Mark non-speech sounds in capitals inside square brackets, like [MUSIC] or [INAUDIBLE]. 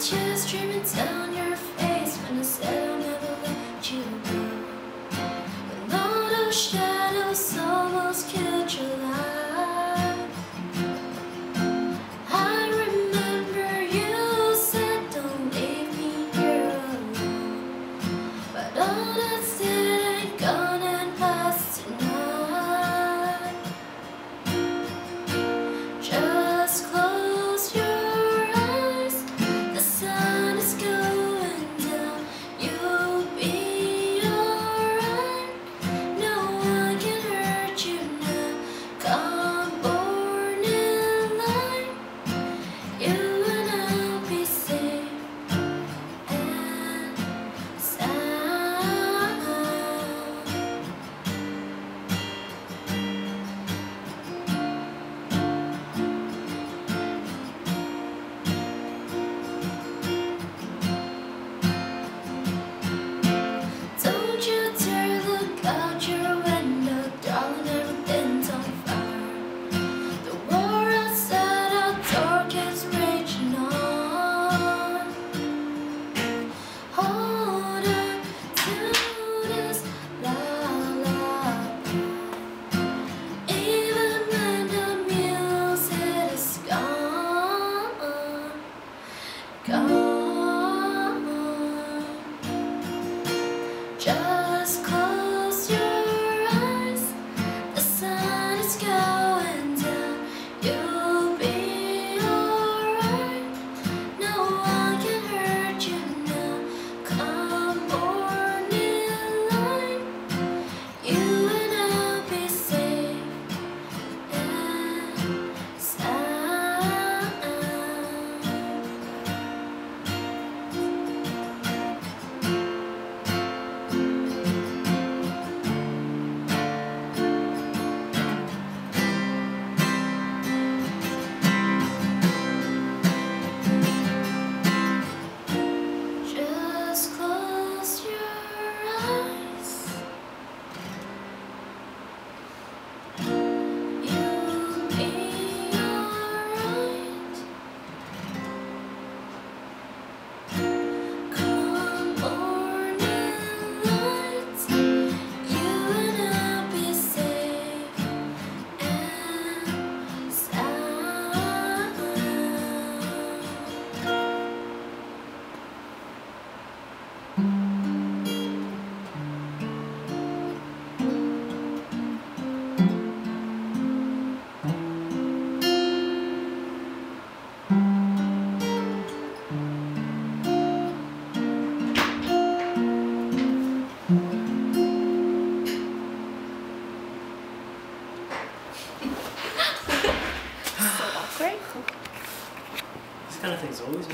tears streaming down your face when I said I'll never let you go. When all those shadows almost killed your life. [LAUGHS] so awkward. This kind of thing's always.